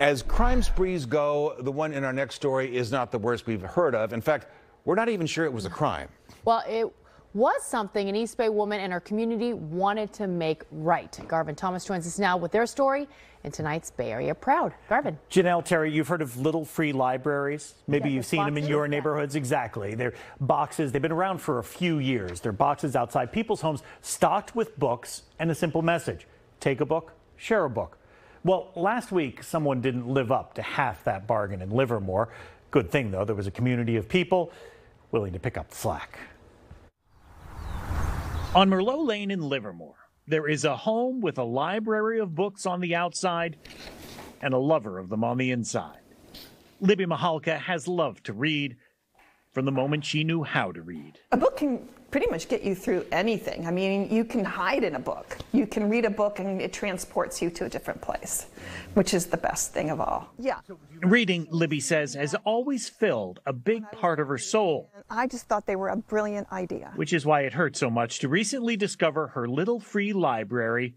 As crime sprees go, the one in our next story is not the worst we've heard of. In fact, we're not even sure it was a crime. Well, it was something an East Bay woman and her community wanted to make right. Garvin Thomas joins us now with their story in tonight's Bay Area Proud. Garvin. Janelle Terry, you've heard of little free libraries. Maybe Yeah, you've the seen them in boxes, your yeah. neighborhoods. Exactly. They're boxes. They've been around for a few years. They're boxes outside people's homes stocked with books and a simple message take a book, share a book. Well, last week, someone didn't live up to half that bargain in Livermore. Good thing, though, there was a community of people willing to pick up the slack. On Merlot Lane in Livermore, there is a home with a library of books on the outside and a lover of them on the inside. Libby Mihalka has loved to read from the moment she knew how to read. A book can pretty much get you through anything. I mean, you can hide in a book. You can read a book and it transports you to a different place, which is the best thing of all. Yeah. Reading, Libby says, has always filled a big part of her soul, I just thought they were a brilliant idea. which is why it hurt so much to recently discover her little free library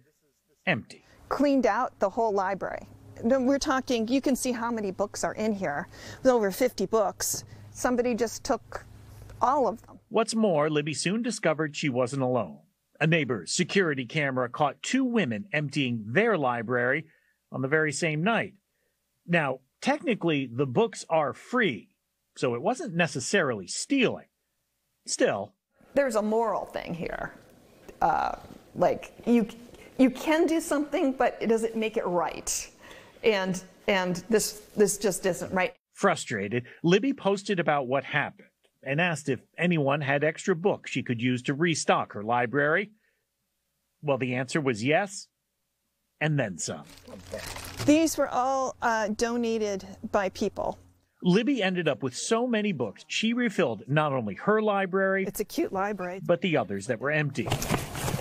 empty. Cleaned out the whole library. We're talking, you can see how many books are in here. There's over 50 books. Somebody just took all of them. What's more, Libby soon discovered she wasn't alone. A neighbor's security camera caught two women emptying their library on the very same night. Now, technically, the books are free, so it wasn't necessarily stealing. Still, There's a moral thing here. Uh, like, you, you can do something, but it doesn't make it right. And, and this, this just isn't right. frustrated, Libby posted about what happened and asked if anyone had extra books she could use to restock her library. Well, the answer was yes, and then some. These were all uh, donated by people. Libby ended up with so many books, she refilled not only her library, It's a cute library. but the others that were empty.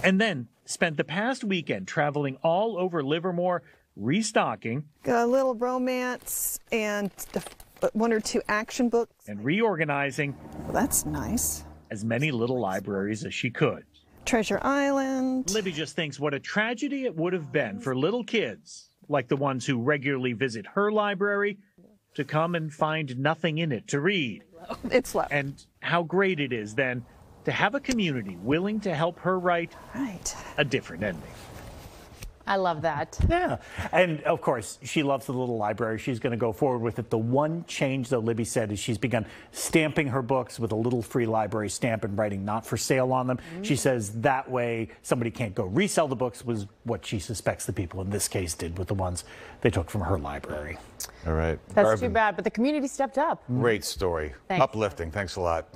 And then spent the past weekend traveling all over Livermore, restocking Got a little romance and one or two action books. and reorganizing Well, that's nice. as many little libraries as she could. Treasure Island. Libby just thinks what a tragedy it would have been for little kids, like the ones who regularly visit her library, to come and find nothing in it to read. It's low. And how great it is then to have a community willing to help her write Right. a different ending. I love that. Yeah. And of course, she loves the little library. She's going to go forward with it. The one change, though, Libby said, is she's begun stamping her books with a little free library stamp and writing not for sale on them. Mm. She says that way somebody can't go resell the books, was what she suspects the people in this case did with the ones they took from her library. All right. That's Garvin, too bad, but the community stepped up. Great story. Thanks. Uplifting. Thanks a lot.